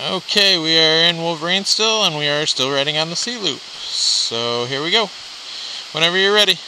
Okay, we are in Wolverine still, and we are still riding on the C loop. So here we go. Whenever you're ready.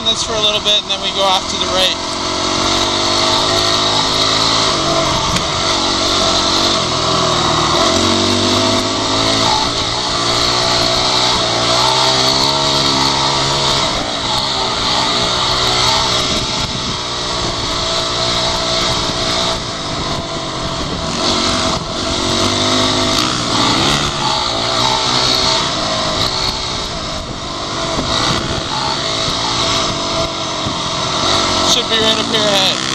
This for a little bit and then we go off to the right. Should be right up here ahead.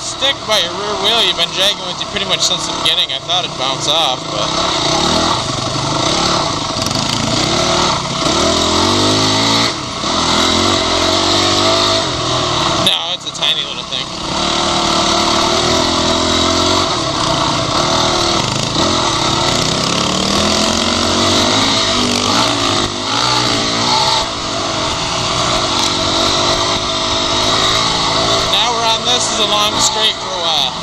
Stick by your rear wheel you've been dragging with you pretty much since the beginning. I thought it'd bounce off, but... a long straight for a while.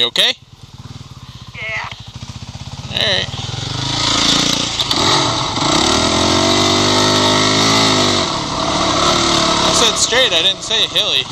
You okay? Yeah. Alright. I said straight, I didn't say hilly.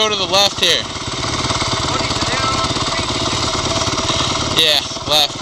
Go to the left here. What is it down on the creek? Yeah, left.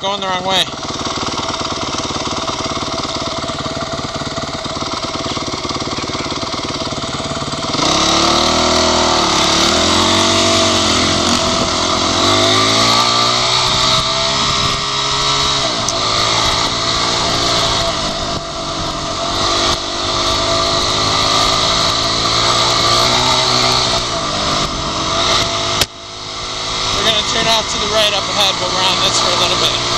going the wrong way. turn off to the right up ahead, but we're on this for a little bit.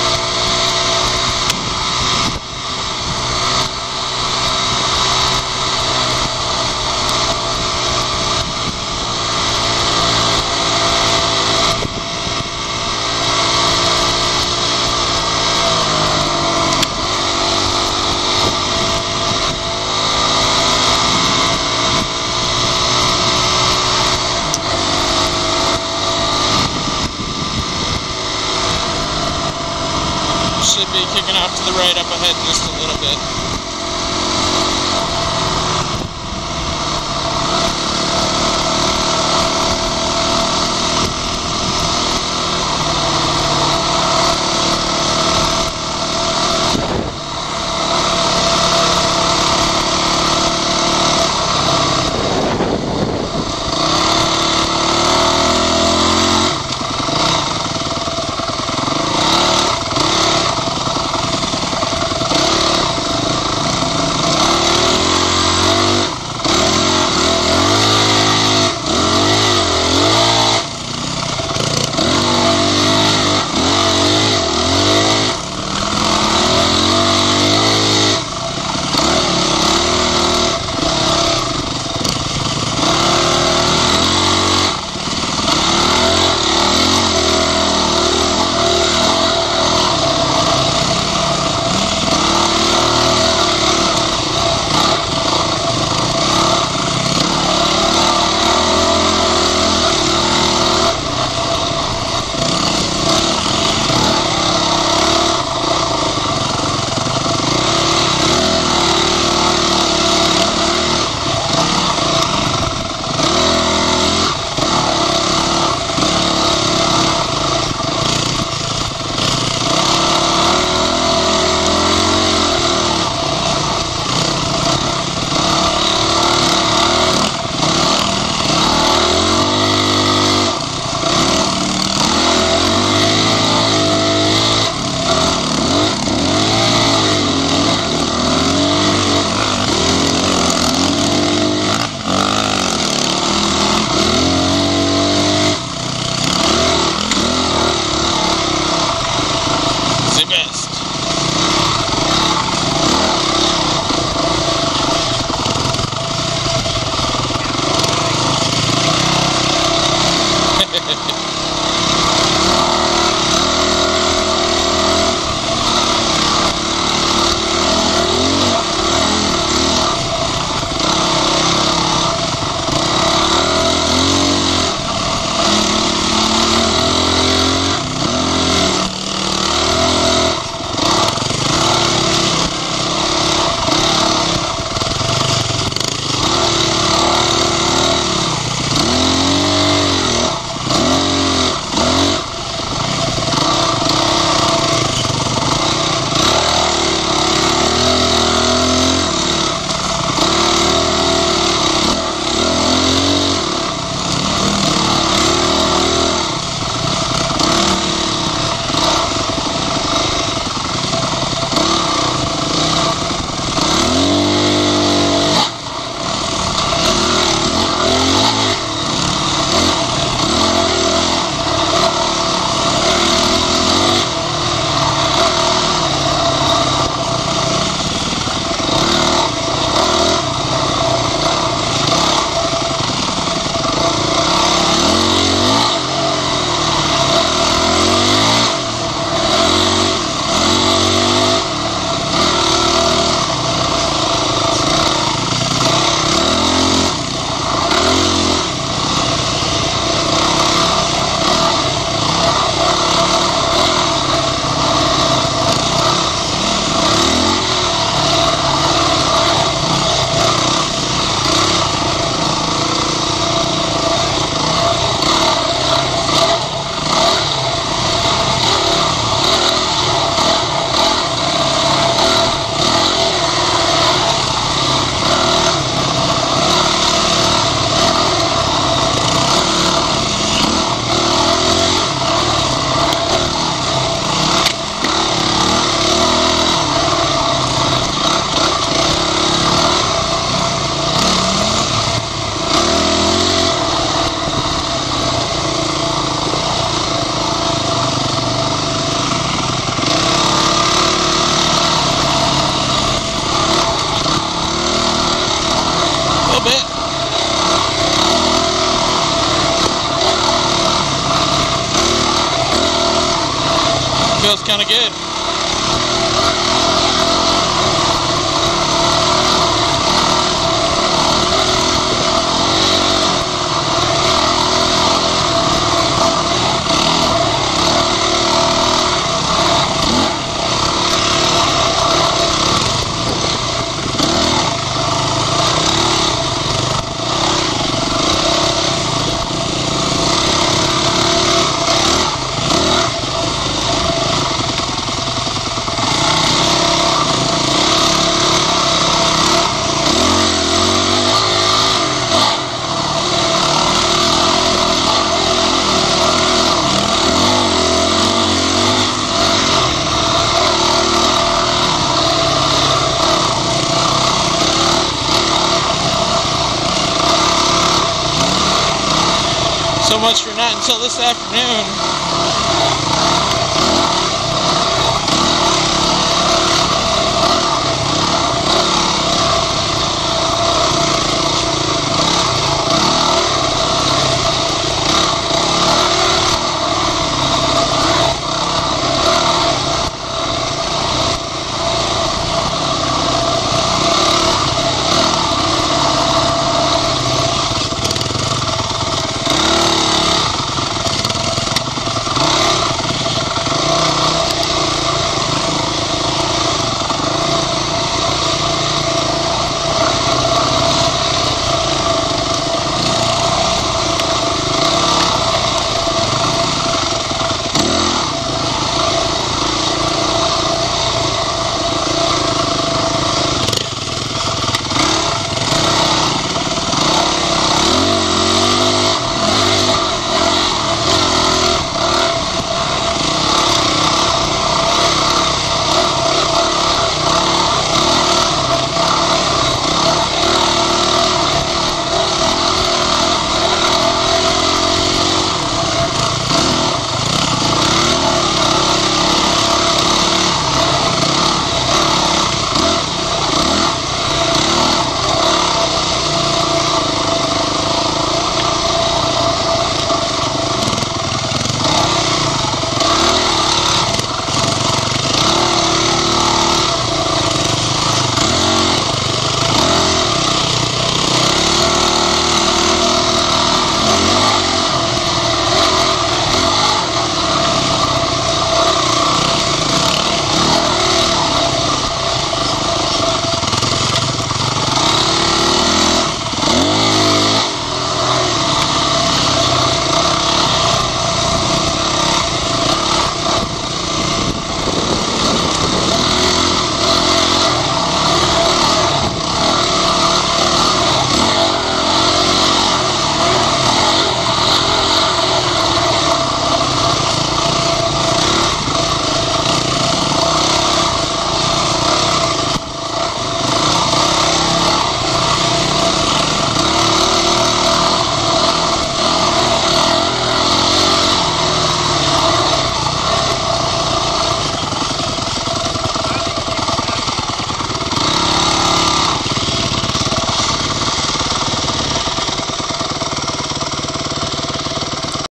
feels kind of good. So much for not until this afternoon.